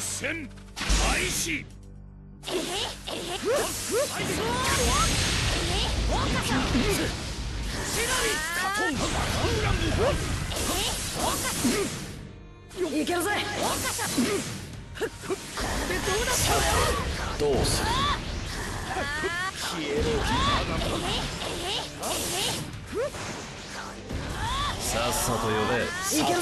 戦開始どうするさっさと呼べ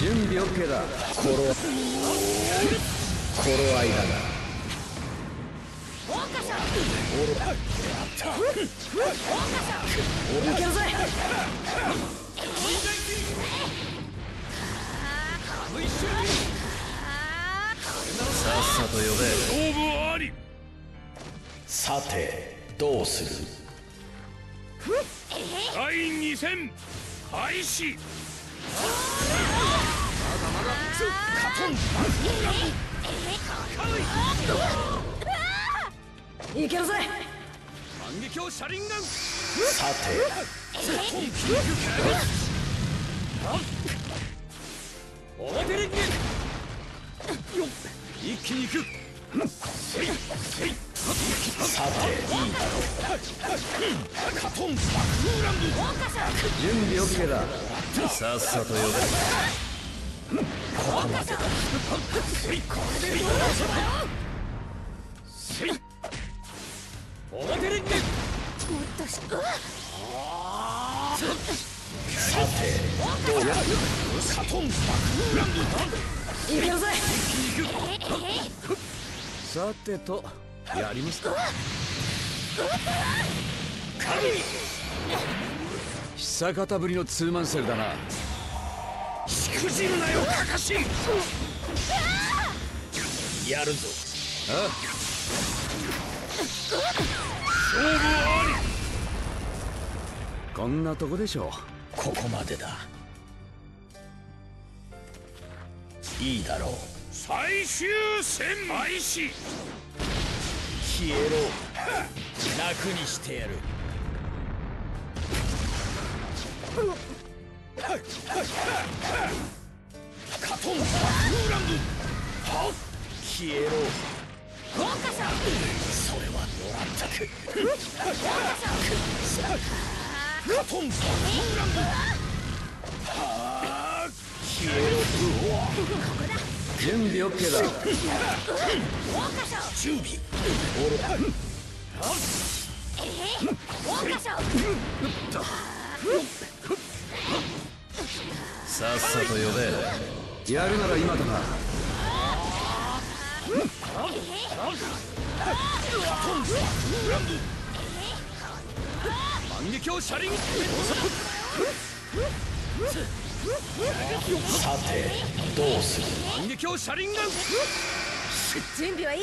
準備 OK だ頃合いだがいけるぜさっさと呼べ勝負ありさてどうする？第2戦開始。いけるぜ反撃を車輪ガンさて。表リングよっ一気に行くせい。せいさていいだろカトンバクラン準備 OK ださっさと呼べせいこれでどうせい表リングさてどうや？カトンバクランいけるぜさてとやりますか久方ぶりのツーマンセルだな。しくじるなよカカシンやるぞ。あ勝負あこんなとこでしょここまでだ。いいだろう。最終戦。開始消えろ。楽にしてやる。カトンバクーランドは消えろ。豪華さそれはノランザクカトンバクーランドは消えろ。うわ準備 OK だ。準備さっさと呼べ。やるなら今だな。反撃を車輪さてどうする？反撃を車輪ガン準備はいい？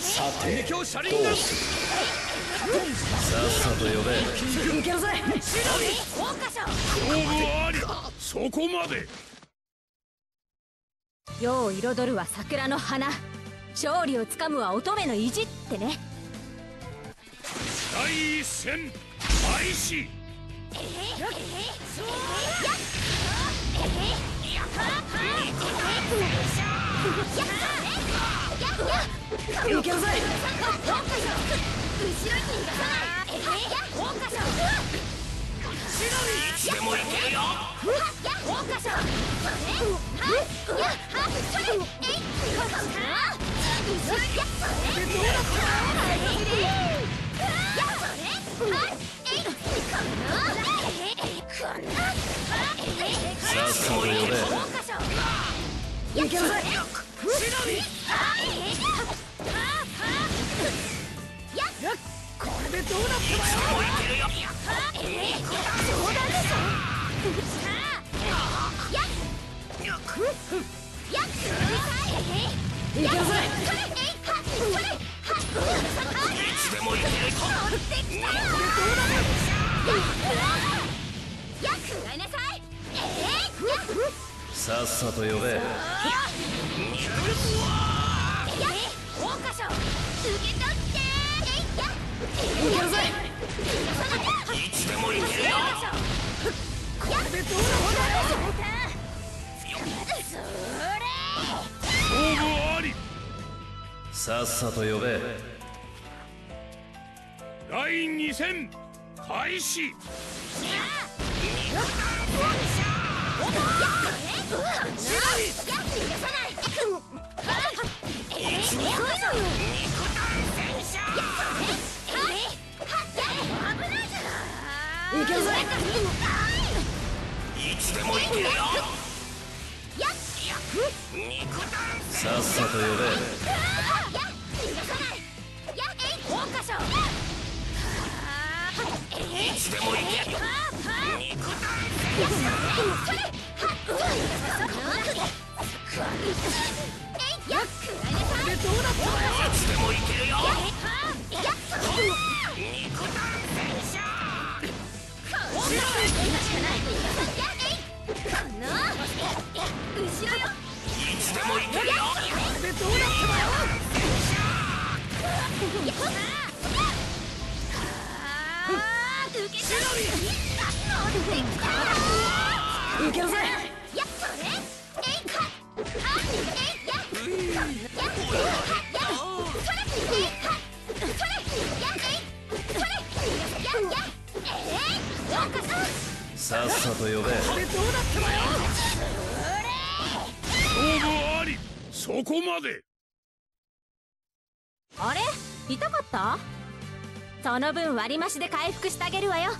さ反てどうするさっさと呼べいけるぜ勝負ありそこまで世を彩るは桜の花勝利をつかむは乙女の意地ってね。第一戦開始。いけるぜいつでもいけるよさっ さと呼べいつでどうなってばよいけるぜさっさと呼べさっさと呼べ。第2戦開始。いけるぜさっさと呼べいけるぜさっさと呼べ。これどうなってばよ勝負ありそこまであれ？痛かった？その分割り増しで回復してあげるわよ。